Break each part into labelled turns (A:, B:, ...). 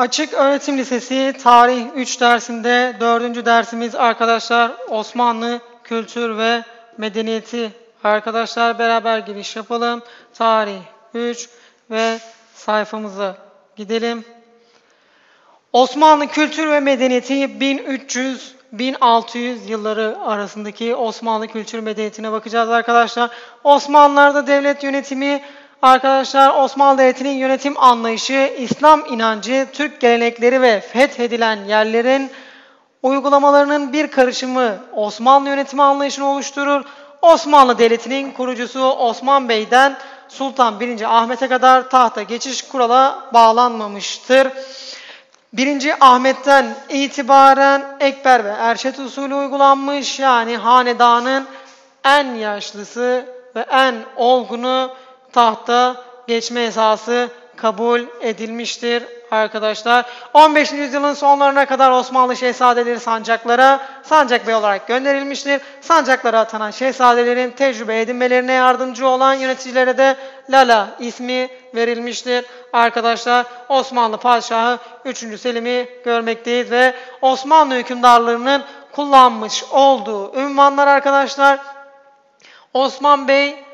A: Açık Öğretim Lisesi Tarih 3 dersinde 4. dersimiz arkadaşlar Osmanlı Kültür ve Medeniyeti. Arkadaşlar beraber giriş yapalım. Tarih 3 ve sayfamıza gidelim. Osmanlı Kültür ve Medeniyeti 1300-1600 yılları arasındaki Osmanlı Kültür Medeniyeti'ne bakacağız arkadaşlar. Osmanlılar'da devlet yönetimi Arkadaşlar Osmanlı Devleti'nin yönetim anlayışı, İslam inancı, Türk gelenekleri ve fethedilen yerlerin uygulamalarının bir karışımı Osmanlı yönetimi anlayışını oluşturur. Osmanlı Devleti'nin kurucusu Osman Bey'den Sultan 1. Ahmet'e kadar tahta geçiş kurala bağlanmamıştır. 1. Ahmet'ten itibaren Ekber ve Erşet usulü uygulanmış. Yani hanedanın en yaşlısı ve en olgunu tahta geçme esası kabul edilmiştir arkadaşlar. 15. yüzyılın sonlarına kadar Osmanlı şehzadeleri sancaklara sancak bey olarak gönderilmiştir. Sancaklara atanan şehzadelerin tecrübe edinmelerine yardımcı olan yöneticilere de Lala ismi verilmiştir. Arkadaşlar Osmanlı Padişahı 3. Selim'i görmekteyiz ve Osmanlı hükümdarlarının kullanmış olduğu ünvanlar arkadaşlar Osman Bey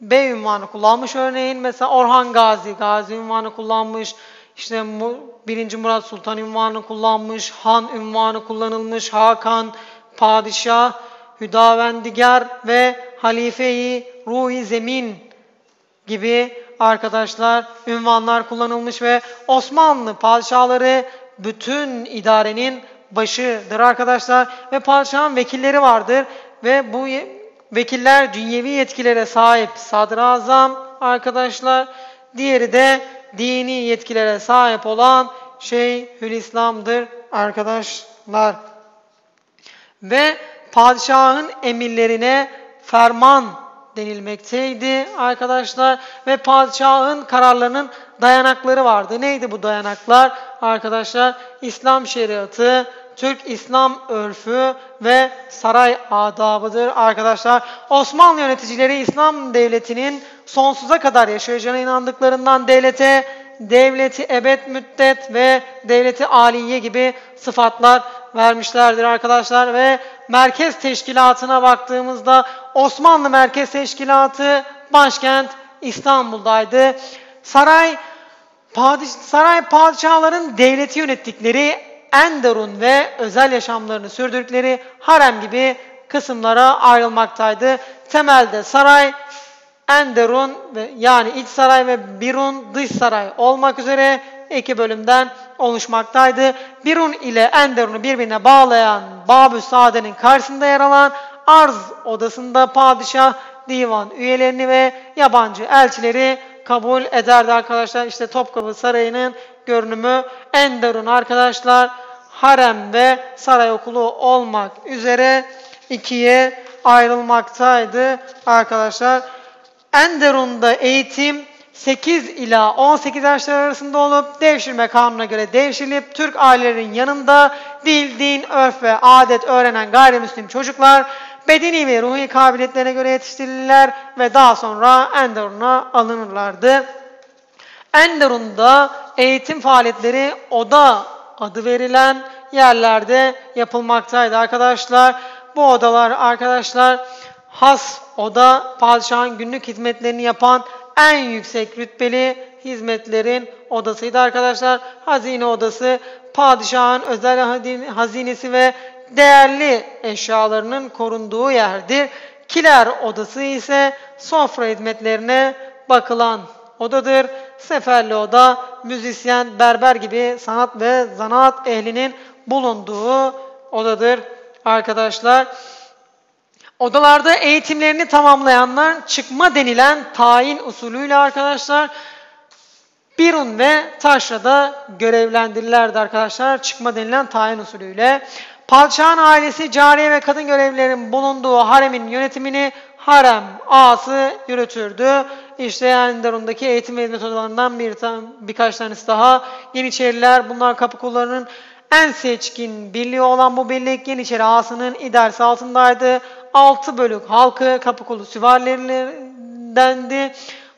A: Bey ünvanı kullanmış örneğin. Mesela Orhan Gazi, Gazi ünvanı kullanmış. İşte 1. Murat Sultan ünvanı kullanmış. Han ünvanı kullanılmış. Hakan, Padişah, Hüdavendigar ve Halife-i Ruhi Zemin gibi arkadaşlar ünvanlar kullanılmış ve Osmanlı padişahları bütün idarenin başıdır arkadaşlar ve padişahın vekilleri vardır ve bu Vekiller dünyevi yetkilere sahip sadrazam arkadaşlar. Diğeri de dini yetkilere sahip olan Şeyhülislam'dır arkadaşlar. Ve padişahın emirlerine ferman denilmekteydi arkadaşlar. Ve padişahın kararlarının dayanakları vardı. Neydi bu dayanaklar? Arkadaşlar İslam şeriatı, Türk İslam örfü ve saray adabıdır arkadaşlar. Osmanlı yöneticileri İslam devletinin sonsuza kadar yaşayacağına inandıklarından devlete devleti ebed müddet ve devleti aliye gibi sıfatlar vermişlerdir arkadaşlar ve merkez teşkilatına baktığımızda Osmanlı Merkez Teşkilatı başkent İstanbul'daydı. Saray Padiş, saray padişahların devleti yönettikleri Enderun ve özel yaşamlarını sürdürdükleri harem gibi kısımlara ayrılmaktaydı. Temelde saray Enderun ve yani iç saray ve Birun dış saray olmak üzere iki bölümden oluşmaktaydı. Birun ile Enderun'u birbirine bağlayan Babü Saade'nin karşısında yer alan arz odasında padişah divan üyelerini ve yabancı elçileri kabul ederdi arkadaşlar. İşte Topkapı Sarayı'nın görünümü Enderun arkadaşlar harem ve saray okulu olmak üzere ikiye ayrılmaktaydı arkadaşlar. Enderun'da eğitim 8 ila 18 yaşlar arasında olup devşirme kanununa göre devşirilip Türk ailelerinin yanında dil, din, örf ve adet öğrenen gayrimüslim çocuklar bedeni ve ruhi kabiliyetlerine göre yetiştirilirler ve daha sonra Enderun'a alınırlardı. Enderun'da eğitim faaliyetleri oda adı verilen yerlerde yapılmaktaydı arkadaşlar. Bu odalar arkadaşlar has oda padişahın günlük hizmetlerini yapan en yüksek rütbeli hizmetlerin odasıydı arkadaşlar. Hazine odası padişahın özel hazinesi ve değerli eşyalarının korunduğu yerdir. Kiler odası ise sofra hizmetlerine bakılan odadır. Seferli oda müzisyen, berber gibi sanat ve zanaat ehlinin bulunduğu odadır arkadaşlar. Odalarda eğitimlerini tamamlayanlar çıkma denilen tayin usulüyle arkadaşlar Birun ve Taşra'da görevlendirilirlerdi arkadaşlar. Çıkma denilen tayin usulüyle. Padişahın ailesi cariye ve kadın görevlilerin bulunduğu haremin yönetimini harem ağası yürütürdü. İşte Enderun'daki eğitim ve hizmet odalarından bir, birkaç tanesi daha. Yeniçeriler bunlar kapı kullarının en seçkin birliği olan bu birlik Yeniçeri ağasının idaresi altındaydı. Altı bölük halkı kapıkulu süvarilerindendi.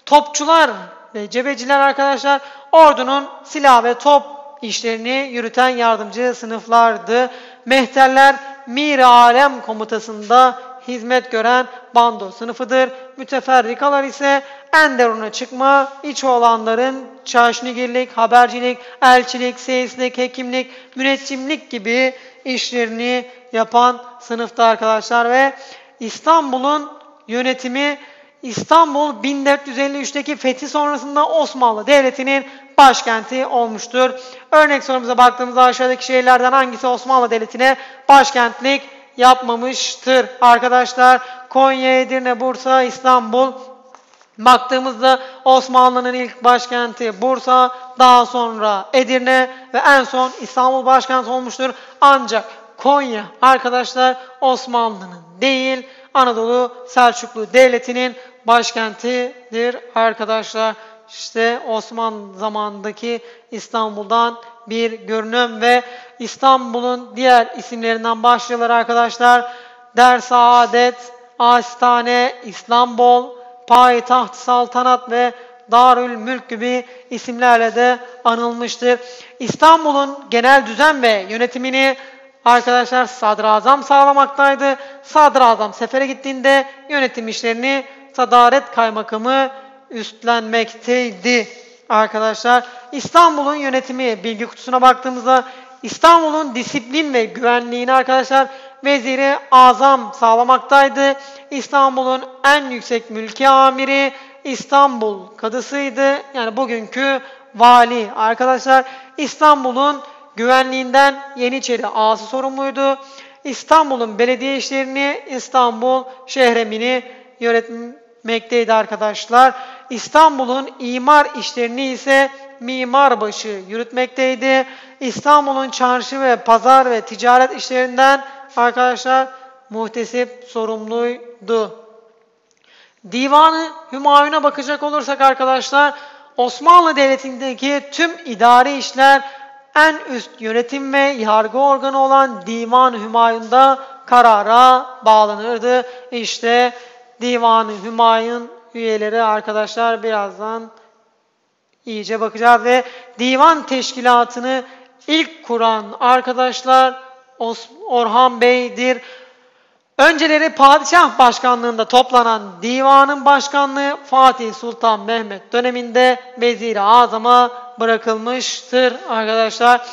A: Topçular ve cebeciler arkadaşlar ordunun silah ve top işlerini yürüten yardımcı sınıflardı. Mehterler Mir Alem komutasında hizmet gören bando sınıfıdır. Müteferrikalar ise en deruna çıkma, iç olanların çarşınigirlik, habercilik, elçilik, seyislik, hekimlik, müneccimlik gibi işlerini yapan sınıfta arkadaşlar ve İstanbul'un yönetimi İstanbul 1453'teki fethi sonrasında Osmanlı Devleti'nin başkenti olmuştur. Örnek sorumuza baktığımızda aşağıdaki şehirlerden hangisi Osmanlı Devleti'ne başkentlik yapmamıştır? Arkadaşlar Konya, Edirne, Bursa, İstanbul. Baktığımızda Osmanlı'nın ilk başkenti Bursa, daha sonra Edirne ve en son İstanbul başkent olmuştur. Ancak Konya arkadaşlar Osmanlı'nın değil Anadolu Selçuklu Devleti'nin başkentidir arkadaşlar. İşte Osmanlı zamanındaki İstanbul'dan bir görünüm ve İstanbul'un diğer isimlerinden başlıyorlar arkadaşlar. Dersaadet, Astane, İstanbul, Payitaht Saltanat ve Darül Mülk gibi isimlerle de anılmıştır. İstanbul'un genel düzen ve yönetimini arkadaşlar sadrazam sağlamaktaydı. Sadrazam sefere gittiğinde yönetim işlerini sadaret kaymakamı üstlenmekteydi arkadaşlar. İstanbul'un yönetimi bilgi kutusuna baktığımızda İstanbul'un disiplin ve güvenliğini arkadaşlar Veziri Azam sağlamaktaydı. İstanbul'un en yüksek mülki amiri İstanbul kadısıydı. Yani bugünkü vali arkadaşlar. İstanbul'un güvenliğinden Yeniçeri ağası sorumluydu. İstanbul'un belediye işlerini İstanbul şehremini yönetmekteydi arkadaşlar. İstanbul'un imar işlerini ise mimarbaşı yürütmekteydi. İstanbul'un çarşı ve pazar ve ticaret işlerinden arkadaşlar muhtesip sorumluydu. Divanı Hümayun'a bakacak olursak arkadaşlar Osmanlı Devleti'ndeki tüm idari işler en üst yönetim ve yargı organı olan Divan Hümayun'da karara bağlanırdı. İşte Divan Hümayun üyeleri arkadaşlar birazdan iyice bakacağız ve divan teşkilatını ilk kuran arkadaşlar Orhan Bey'dir. Önceleri padişah başkanlığında toplanan divanın başkanlığı Fatih Sultan Mehmet döneminde Vezir-i Azam'a bırakılmıştır arkadaşlar.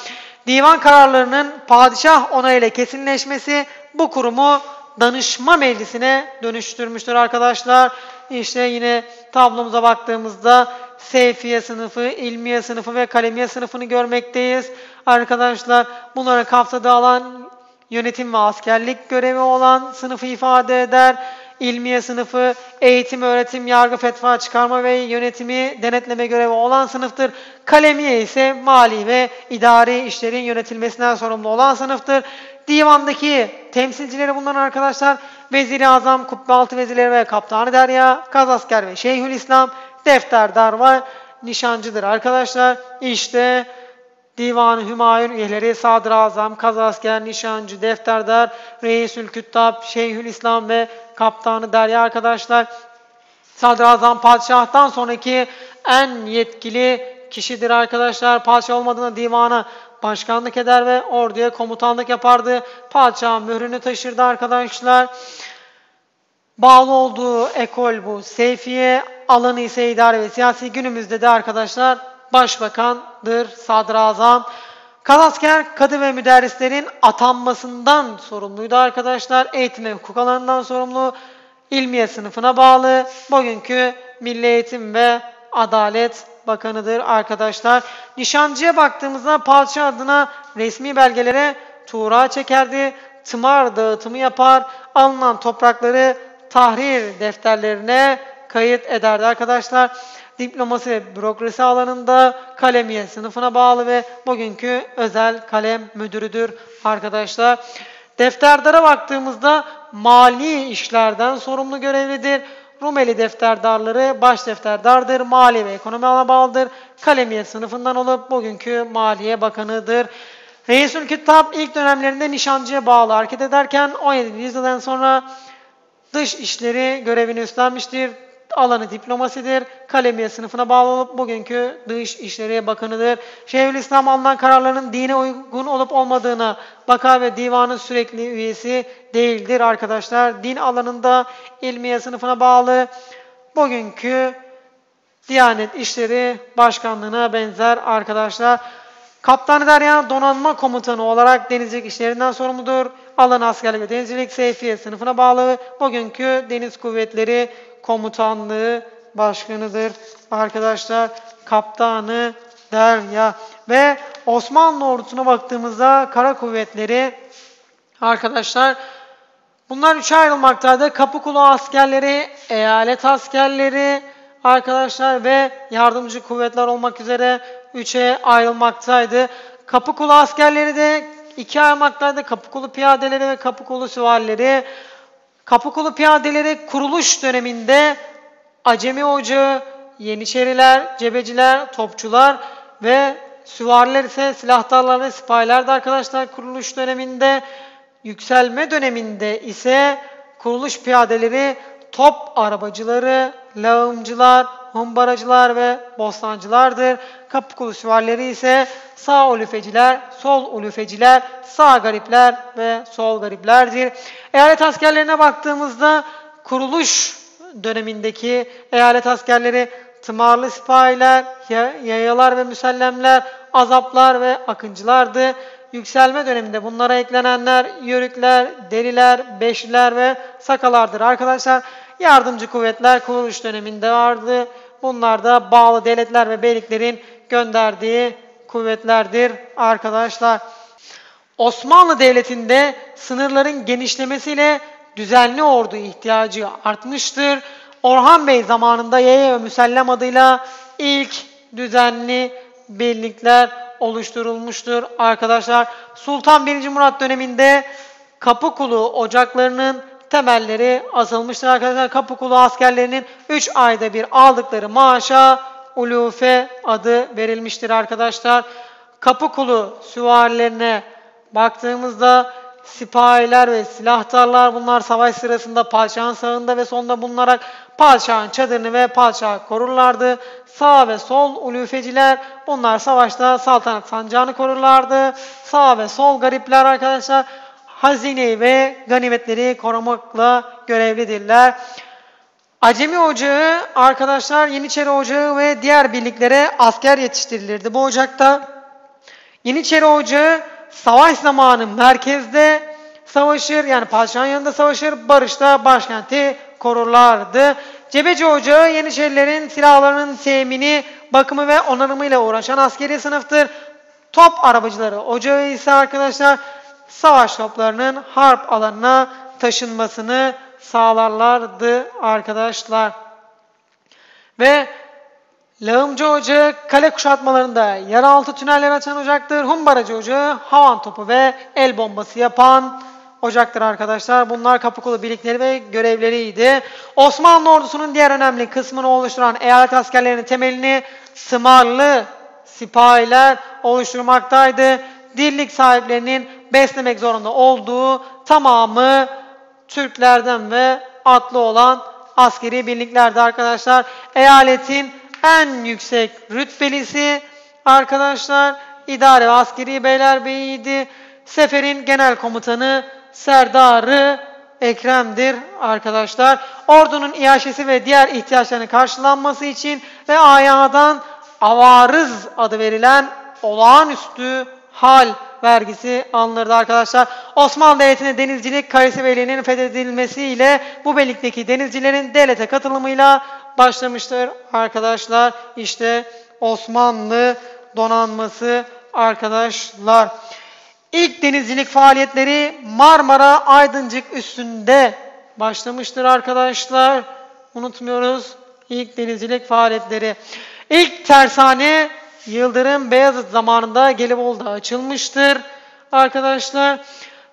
A: Divan kararlarının padişah onayıyla kesinleşmesi bu kurumu danışma meclisine dönüştürmüştür arkadaşlar. İşte yine tablomuza baktığımızda Seyfiye sınıfı, ilmiye sınıfı ve kalemiye sınıfını görmekteyiz. Arkadaşlar bunlara kapsadığı alan yönetim ve askerlik görevi olan sınıfı ifade eder. İlmiye sınıfı eğitim, öğretim, yargı, fetva çıkarma ve yönetimi denetleme görevi olan sınıftır. Kalemiye ise mali ve idari işlerin yönetilmesinden sorumlu olan sınıftır. Divandaki temsilcileri bunlar arkadaşlar. Vezir-i Azam, Kubbe Vezirleri ve Kaptanı Derya, Kazasker ve Şeyhülislam, Defterdar ve Nişancıdır arkadaşlar. İşte Divan-ı Hümayun üyeleri Sadrazam, Kazasker, Nişancı, Defterdar, Reisül Küttab, Şeyhülislam ve Kaptanı Derya arkadaşlar. Sadrazam padişahtan sonraki en yetkili kişidir arkadaşlar. Padişah olmadığında divana başkanlık eder ve orduya komutanlık yapardı. Padişah mührünü taşırdı arkadaşlar. Bağlı olduğu ekol bu. Seyfiye alanı ise idare ve siyasi günümüzde de arkadaşlar başbakandır, sadrazam. Kalasker kadı ve müderrislerin atanmasından sorumluydu arkadaşlar. Eğitim ve hukuk alanından sorumlu. İlmiye sınıfına bağlı. Bugünkü Milli Eğitim ve Adalet Bakanıdır arkadaşlar. Nişancıya baktığımızda padişah adına resmi belgelere tuğra çekerdi. Tımar dağıtımı yapar. Alınan toprakları tahrir defterlerine kayıt ederdi arkadaşlar. Diplomasi ve bürokrasi alanında kalemiye sınıfına bağlı ve bugünkü özel kalem müdürüdür arkadaşlar. Defterdara baktığımızda mali işlerden sorumlu görevlidir. Rumeli defterdarları baş defterdardır, mali ve ekonomi alana bağlıdır. Kalemiye sınıfından olup bugünkü Maliye Bakanı'dır. Reisül Kitap ilk dönemlerinde nişancıya bağlı hareket ederken 17. yüzyıldan sonra dış işleri görevini üstlenmiştir. Alanı diplomasidir. Kalemiye sınıfına bağlı olup bugünkü Dış İşleri Bakanıdır. Şeyhülislam alınan kararlarının dine uygun olup olmadığına bakar ve divanın sürekli üyesi değildir arkadaşlar. Din alanında ilmiye sınıfına bağlı bugünkü Diyanet İşleri Başkanlığı'na benzer arkadaşlar. Kaptanı Derya donanma komutanı olarak denizcilik işlerinden sorumludur. Alan askerlik ve denizcilik seyfiye sınıfına bağlı. Bugünkü Deniz Kuvvetleri Komutanlığı Başkanıdır. Arkadaşlar kaptanı Derya ve Osmanlı ordusuna baktığımızda kara kuvvetleri arkadaşlar bunlar üçe ayrılmaktaydı. Kapıkulu askerleri, eyalet askerleri arkadaşlar ve yardımcı kuvvetler olmak üzere üçe ayrılmaktaydı. Kapıkulu askerleri de ikiye ayrılmaktaydı. Kapıkulu piyadeleri ve kapıkulu süvarileri. Kapıkulu piyadeleri kuruluş döneminde Acemi Ocağı, Yeniçeriler, Cebeciler, Topçular ve süvariler ise silahtarlar ve sipahilerdi arkadaşlar kuruluş döneminde. Yükselme döneminde ise kuruluş piyadeleri top arabacıları, lağımcılar, humbaracılar ve bostancılardır. Kapıkulu süvarileri ise sağ ulufeciler, sol ulufeciler, sağ garipler ve sol gariplerdir. Eyalet askerlerine baktığımızda kuruluş dönemindeki eyalet askerleri tımarlı sipahiler, yayalar ve müsellemler, azaplar ve akıncılardı. Yükselme döneminde bunlara eklenenler yörükler, deliler, beşliler ve sakalardır. Arkadaşlar yardımcı kuvvetler kuruluş döneminde vardı. Bunlar da bağlı devletler ve beyliklerin gönderdiği kuvvetlerdir arkadaşlar. Osmanlı Devleti'nde sınırların genişlemesiyle düzenli ordu ihtiyacı artmıştır. Orhan Bey zamanında Yaya ve Müsellem adıyla ilk düzenli birlikler oluşturulmuştur arkadaşlar. Sultan 1. Murat döneminde Kapıkulu ocaklarının temelleri asılmıştır arkadaşlar. Kapıkulu askerlerinin 3 ayda bir aldıkları maaşa ulufe adı verilmiştir arkadaşlar. Kapıkulu süvarilerine baktığımızda sipahiler ve silahtarlar bunlar savaş sırasında padişahın sağında ve sonunda bulunarak padişahın çadırını ve padişahı korurlardı. Sağ ve sol ulufeciler bunlar savaşta saltanat sancağını korurlardı. Sağ ve sol garipler arkadaşlar hazineyi ve ganimetleri korumakla görevlidirler. Acemi Ocağı arkadaşlar Yeniçeri Ocağı ve diğer birliklere asker yetiştirilirdi. Bu ocakta Yeniçeri Ocağı savaş zamanı merkezde savaşır yani padişahın yanında savaşır barışta başkenti korurlardı. Cebeci Ocağı Yeniçerilerin silahlarının temini, bakımı ve onarımıyla uğraşan askeri sınıftır. Top arabacıları ocağı ise arkadaşlar savaş toplarının harp alanına taşınmasını sağlarlardı arkadaşlar. Ve Lağımcı Ocağı kale kuşatmalarında yeraltı tüneller açan ocaktır. Humbaracı Ocağı havan topu ve el bombası yapan ocaktır arkadaşlar. Bunlar Kapıkulu birlikleri ve görevleriydi. Osmanlı ordusunun diğer önemli kısmını oluşturan eyalet askerlerinin temelini Sımarlı sipahiler oluşturmaktaydı. Dirlik sahiplerinin beslemek zorunda olduğu tamamı Türklerden ve atlı olan askeri birliklerde arkadaşlar. Eyaletin en yüksek rütbelisi arkadaşlar idare ve askeri beylerbeyiydi. Seferin genel komutanı Serdarı Ekrem'dir arkadaşlar. Ordunun iaşesi ve diğer ihtiyaçlarının karşılanması için ve ayağdan avarız adı verilen olağanüstü hal vergisi alınırdı arkadaşlar. Osmanlı Devleti'nin denizcilik Kayısı Beyliği'nin fethedilmesiyle bu beylikteki denizcilerin devlete katılımıyla başlamıştır arkadaşlar. İşte Osmanlı donanması arkadaşlar. İlk denizcilik faaliyetleri Marmara Aydıncık üstünde başlamıştır arkadaşlar. Unutmuyoruz ilk denizcilik faaliyetleri. İlk tersane Yıldırım Beyazıt zamanında Gelibolu'da açılmıştır arkadaşlar.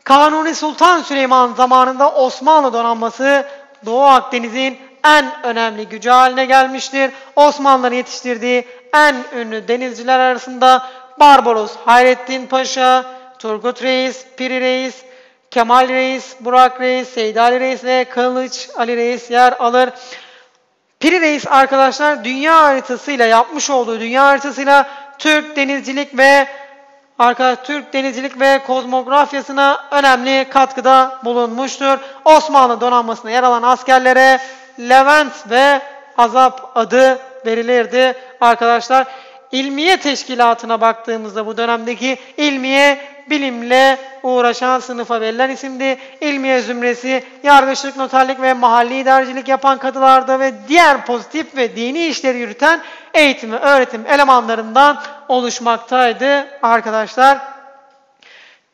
A: Kanuni Sultan Süleyman zamanında Osmanlı donanması Doğu Akdeniz'in en önemli gücü haline gelmiştir. Osmanlıların yetiştirdiği en ünlü denizciler arasında Barbaros Hayrettin Paşa, Turgut Reis, Piri Reis, Kemal Reis, Burak Reis, Seyid Ali Reis ve Kılıç Ali Reis yer alır. Piri Reis arkadaşlar dünya haritasıyla yapmış olduğu dünya haritasıyla Türk denizcilik ve arkadaş Türk denizcilik ve kozmografyasına önemli katkıda bulunmuştur. Osmanlı donanmasında yer alan askerlere Levent ve Azap adı verilirdi arkadaşlar. İlmiye teşkilatına baktığımızda bu dönemdeki ilmiye bilimle uğraşan sınıfa verilen isimdi. İlmiye zümresi yargıçlık, noterlik ve mahalli idarecilik yapan kadılarda ve diğer pozitif ve dini işleri yürüten eğitim ve öğretim elemanlarından oluşmaktaydı arkadaşlar.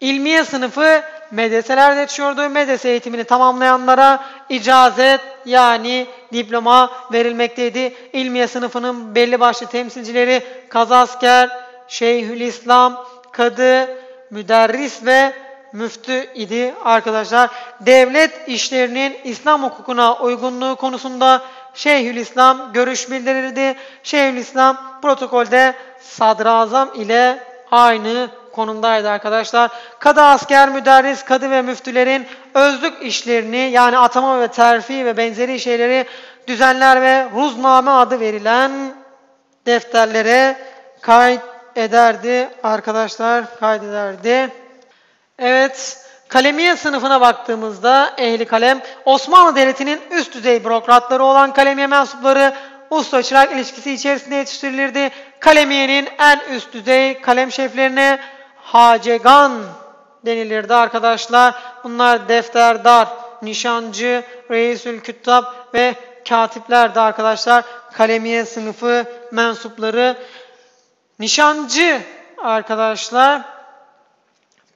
A: İlmiye sınıfı medreselerde yetişiyordu. Medrese eğitimini tamamlayanlara icazet yani diploma verilmekteydi. İlmiye sınıfının belli başlı temsilcileri kazasker, şeyhülislam, kadı, müderris ve müftü idi arkadaşlar. Devlet işlerinin İslam hukukuna uygunluğu konusunda Şeyhülislam görüş bildirirdi. Şeyhülislam protokolde sadrazam ile aynı konumdaydı arkadaşlar. Kadı asker, müderris, kadı ve müftülerin özlük işlerini yani atama ve terfi ve benzeri şeyleri düzenler ve ruzname adı verilen defterlere kayıt ederdi arkadaşlar kaydederdi. Evet kalemiye sınıfına baktığımızda ehli kalem Osmanlı Devleti'nin üst düzey bürokratları olan kalemiye mensupları usta çırak ilişkisi içerisinde yetiştirilirdi. Kalemiyenin en üst düzey kalem şeflerine hacegan denilirdi arkadaşlar. Bunlar defterdar, nişancı, reisül küttab ve katiplerdi arkadaşlar. Kalemiye sınıfı mensupları. Nişancı arkadaşlar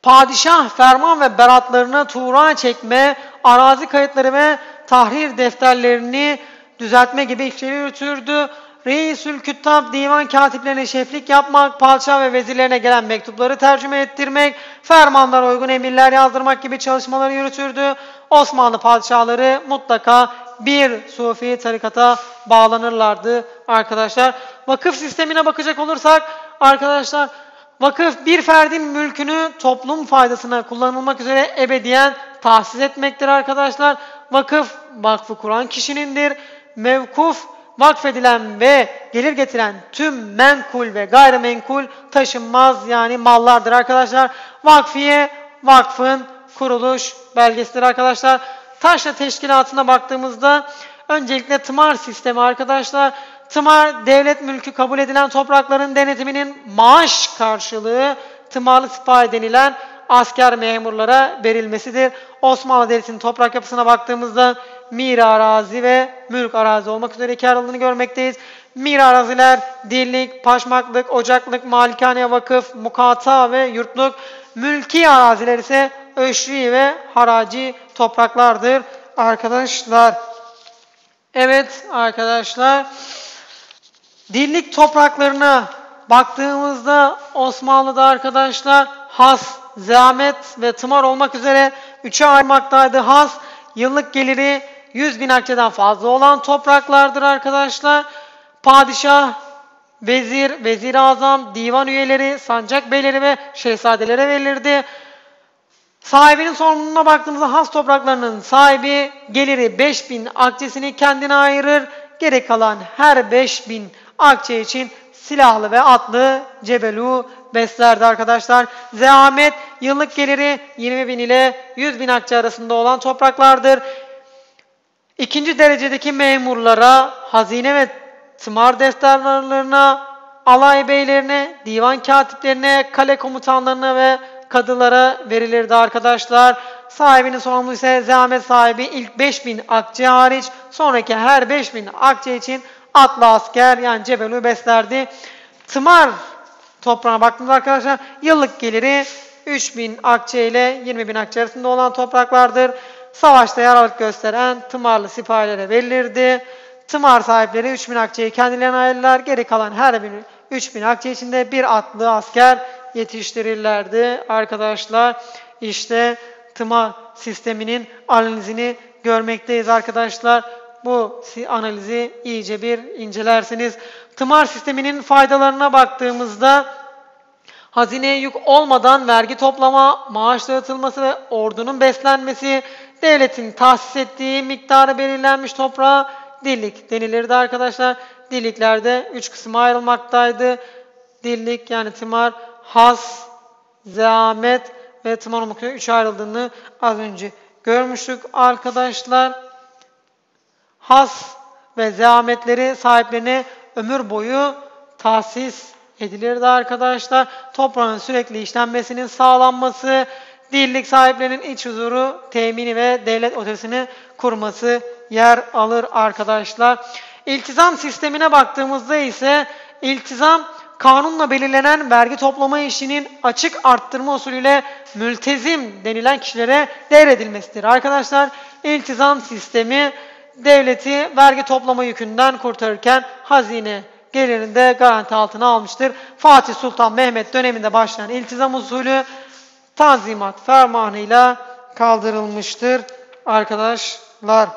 A: padişah ferman ve beratlarını tuğra çekme, arazi kayıtları ve tahrir defterlerini düzeltme gibi işleri yürütürdü. Reisül Küttab divan katiplerine şeflik yapmak, padişah ve vezirlerine gelen mektupları tercüme ettirmek, fermanlara uygun emirler yazdırmak gibi çalışmaları yürütürdü. Osmanlı padişahları mutlaka bir sufi tarikata bağlanırlardı arkadaşlar. Vakıf sistemine bakacak olursak arkadaşlar vakıf bir ferdin mülkünü toplum faydasına kullanılmak üzere ebediyen tahsis etmektir arkadaşlar. Vakıf vakfı kuran kişinindir. Mevkuf vakfedilen ve gelir getiren tüm menkul ve gayrimenkul taşınmaz yani mallardır arkadaşlar. Vakfiye vakfın kuruluş belgesidir arkadaşlar. Taşla teşkilatına baktığımızda öncelikle tımar sistemi arkadaşlar. Tımar devlet mülkü kabul edilen toprakların denetiminin maaş karşılığı tımarlı sipahi denilen asker memurlara verilmesidir. Osmanlı Devleti'nin toprak yapısına baktığımızda mir arazi ve mülk arazi olmak üzere iki ayrıldığını görmekteyiz. Mir araziler dillik, paşmaklık, ocaklık, malikane, vakıf, mukata ve yurtluk. Mülki araziler ise öşri ve haraci topraklardır arkadaşlar. Evet arkadaşlar. Dillik topraklarına baktığımızda Osmanlı'da arkadaşlar has, zahmet ve tımar olmak üzere üçe ayırmaktaydı. Has yıllık geliri 100 bin akçeden fazla olan topraklardır arkadaşlar. Padişah, vezir, vezir azam, divan üyeleri, sancak beyleri ve şehzadelere verilirdi. Sahibinin sorumluluğuna baktığımızda has topraklarının sahibi geliri 5000 akçesini kendine ayırır. Gerek kalan her 5000 akçe için silahlı ve atlı cebelu beslerdi arkadaşlar. Zehamet yıllık geliri 20 bin ile 100 bin akçe arasında olan topraklardır. İkinci derecedeki memurlara, hazine ve tımar defterlerine, alay beylerine, divan katiplerine, kale komutanlarına ve kadılara verilirdi arkadaşlar. Sahibinin sorumluluğu ise zahmet sahibi ilk 5000 akçe hariç sonraki her 5000 akçe için atlı asker yani cebelü beslerdi. Tımar toprağına baktığımızda arkadaşlar yıllık geliri 3000 akçe ile 20 bin akçe arasında olan topraklardır. Savaşta yaralık gösteren tımarlı sipahilere verilirdi. Tımar sahipleri 3000 akçeyi kendilerine ayırırlar. Geri kalan her bir 3000 akçe içinde bir atlı asker yetiştirirlerdi. Arkadaşlar işte tımar sisteminin analizini görmekteyiz arkadaşlar. Bu analizi iyice bir incelersiniz. Tımar sisteminin faydalarına baktığımızda hazineye yük olmadan vergi toplama, maaş dağıtılması ve ordunun beslenmesi, devletin tahsis ettiği miktarı belirlenmiş toprağa dillik denilirdi arkadaşlar. Dilliklerde üç kısma ayrılmaktaydı. Dillik yani tımar, has, zeamet ve tımar olmak üzere ayrıldığını az önce görmüştük arkadaşlar. Has ve zeametleri sahiplerine ömür boyu tahsis edilirdi arkadaşlar. Toprağın sürekli işlenmesinin sağlanması, dillik sahiplerinin iç huzuru temini ve devlet otoritesini kurması yer alır arkadaşlar. İltizam sistemine baktığımızda ise iltizam kanunla belirlenen vergi toplama işinin açık arttırma usulüyle mültezim denilen kişilere devredilmesidir. Arkadaşlar iltizam sistemi devleti vergi toplama yükünden kurtarırken hazine gelirini de garanti altına almıştır. Fatih Sultan Mehmet döneminde başlayan iltizam usulü Tanzimat fermanıyla kaldırılmıştır arkadaşlar.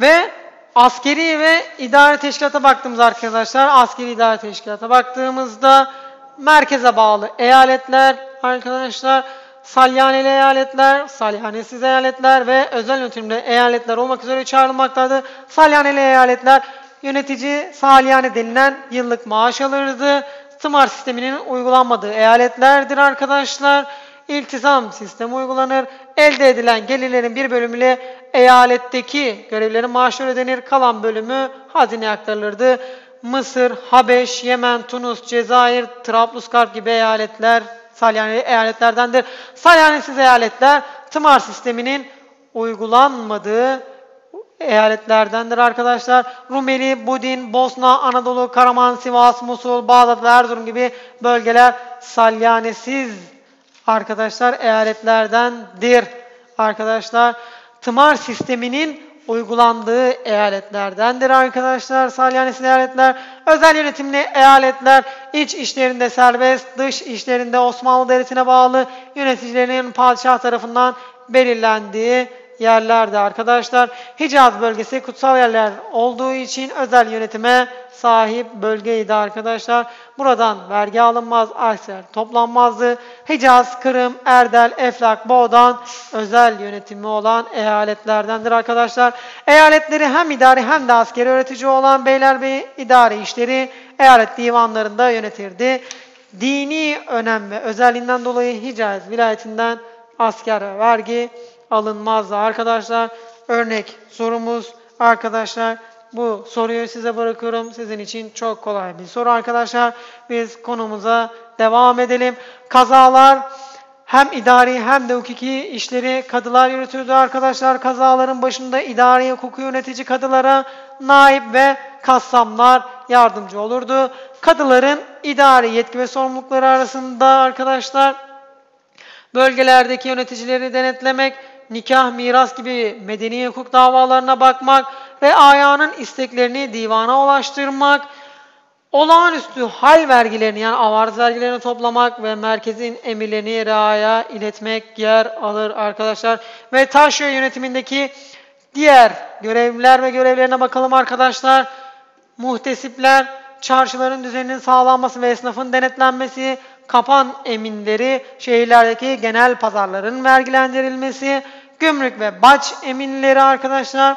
A: Ve askeri ve idare teşkilata baktığımız arkadaşlar, askeri idare teşkilata baktığımızda merkeze bağlı eyaletler arkadaşlar, salyaneli eyaletler, salyanesiz eyaletler ve özel yönetimde eyaletler olmak üzere çağrılmaktadır. Salyaneli eyaletler yönetici salyane denilen yıllık maaş alırdı. Tımar sisteminin uygulanmadığı eyaletlerdir arkadaşlar. İltizam sistemi uygulanır. Elde edilen gelirlerin bir bölümüyle eyaletteki görevlerin maaşları ödenir. Kalan bölümü hazineye aktarılırdı. Mısır, Habeş, Yemen, Tunus, Cezayir, Trablusgarp gibi eyaletler salyaneli eyaletlerdendir. Salyanesiz eyaletler tımar sisteminin uygulanmadığı eyaletlerdendir arkadaşlar. Rumeli, Budin, Bosna, Anadolu, Karaman, Sivas, Musul, Bağdat ve Erzurum gibi bölgeler salyanesiz arkadaşlar eyaletlerdendir. Arkadaşlar tımar sisteminin uygulandığı eyaletlerdendir arkadaşlar. Salyanesiz eyaletler, özel yönetimli eyaletler, iç işlerinde serbest, dış işlerinde Osmanlı Devleti'ne bağlı yöneticilerinin padişah tarafından belirlendiği yerlerde arkadaşlar. Hicaz bölgesi kutsal yerler olduğu için özel yönetime sahip bölgeydi arkadaşlar. Buradan vergi alınmaz, aksiler toplanmazdı. Hicaz, Kırım, Erdel, Eflak, Boğdan özel yönetimi olan eyaletlerdendir arkadaşlar. Eyaletleri hem idari hem de askeri öğretici olan Beylerbeyi idari işleri eyalet divanlarında yönetirdi. Dini önem ve özelliğinden dolayı Hicaz vilayetinden asker ve vergi alınmazdı arkadaşlar. Örnek sorumuz arkadaşlar. Bu soruyu size bırakıyorum. Sizin için çok kolay bir soru arkadaşlar. Biz konumuza devam edelim. Kazalar hem idari hem de hukuki işleri kadılar yürütürdü arkadaşlar. Kazaların başında idari hukuku yönetici kadılara naip ve kassamlar yardımcı olurdu. Kadıların idari yetki ve sorumlulukları arasında arkadaşlar bölgelerdeki yöneticileri denetlemek, nikah, miras gibi medeni hukuk davalarına bakmak ve ayağının isteklerini divana ulaştırmak, olağanüstü hal vergilerini yani avarz vergilerini toplamak ve merkezin emirlerini reaya iletmek yer alır arkadaşlar. Ve taşyol yönetimindeki diğer görevliler ve görevlerine bakalım arkadaşlar. Muhtesipler, çarşıların düzeninin sağlanması ve esnafın denetlenmesi, kapan eminleri, şehirlerdeki genel pazarların vergilendirilmesi, gümrük ve baç eminleri arkadaşlar.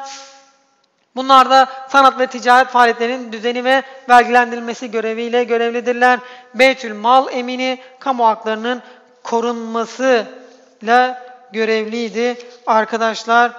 A: Bunlar da sanat ve ticaret faaliyetlerinin düzeni ve vergilendirilmesi göreviyle görevlidirler. Beytül mal emini kamu haklarının korunmasıyla görevliydi. Arkadaşlar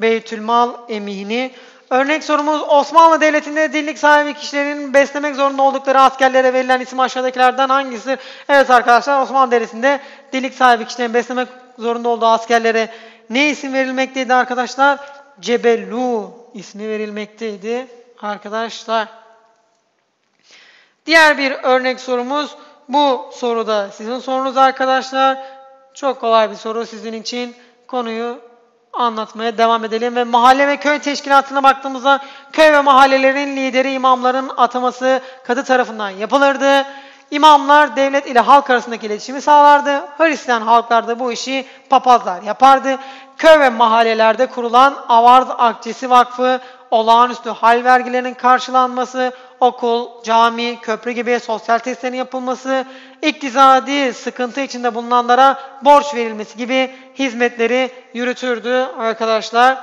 A: Beytül mal emini Örnek sorumuz Osmanlı Devleti'nde dillik sahibi kişilerin beslemek zorunda oldukları askerlere verilen isim aşağıdakilerden hangisidir? Evet arkadaşlar Osmanlı Devleti'nde dillik sahibi kişilerin beslemek zorunda olduğu askerlere ne isim verilmekteydi arkadaşlar? Cebellu ismi verilmekteydi arkadaşlar. Diğer bir örnek sorumuz bu soruda sizin sorunuz arkadaşlar. Çok kolay bir soru sizin için. Konuyu anlatmaya devam edelim ve mahalle ve köy teşkilatına baktığımızda köy ve mahallelerin lideri imamların ataması kadı tarafından yapılırdı. İmamlar devlet ile halk arasındaki iletişimi sağlardı. Hristiyan halklar da bu işi papazlar yapardı. Köy ve mahallelerde kurulan Avarz Akçesi Vakfı olağanüstü hal vergilerinin karşılanması, okul, cami, köprü gibi sosyal testlerin yapılması, iktisadi sıkıntı içinde bulunanlara borç verilmesi gibi hizmetleri yürütürdü arkadaşlar.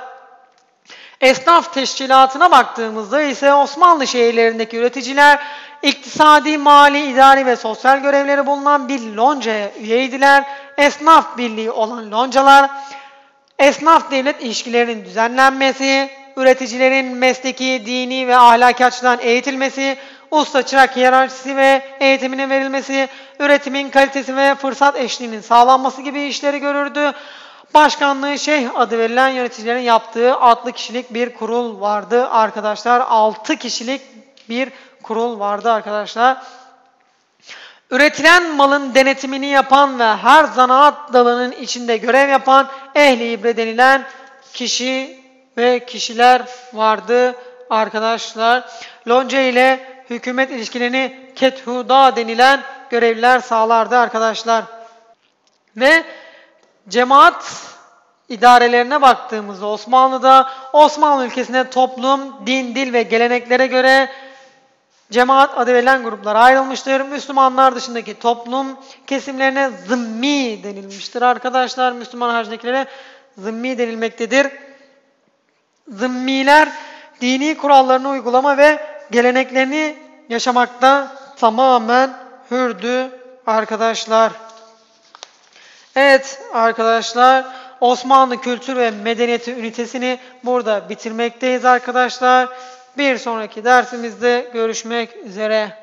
A: Esnaf teşkilatına baktığımızda ise Osmanlı şehirlerindeki üreticiler iktisadi, mali, idari ve sosyal görevleri bulunan bir loncaya üyeydiler. Esnaf birliği olan loncalar, esnaf devlet ilişkilerinin düzenlenmesi, üreticilerin mesleki, dini ve ahlaki açıdan eğitilmesi, usta çırak hiyerarşisi ve eğitiminin verilmesi, üretimin kalitesi ve fırsat eşliğinin sağlanması gibi işleri görürdü. Başkanlığı şeyh adı verilen yöneticilerin yaptığı adlı kişilik bir kurul vardı arkadaşlar. 6 kişilik bir kurul vardı arkadaşlar. Üretilen malın denetimini yapan ve her zanaat dalının içinde görev yapan ehli ibre denilen kişi ve kişiler vardı arkadaşlar. Lonca ile hükümet ilişkilerini kethuda denilen görevliler sağlardı arkadaşlar. Ve cemaat idarelerine baktığımızda Osmanlı'da Osmanlı ülkesinde toplum, din, dil ve geleneklere göre cemaat adı verilen gruplara ayrılmıştır. Müslümanlar dışındaki toplum kesimlerine zımmi denilmiştir arkadaşlar. Müslüman haricindekilere zımmi denilmektedir. Zımmiler dini kurallarını uygulama ve geleneklerini yaşamakta tamamen hürdü arkadaşlar. Evet arkadaşlar Osmanlı Kültür ve Medeniyeti ünitesini burada bitirmekteyiz arkadaşlar. Bir sonraki dersimizde görüşmek üzere.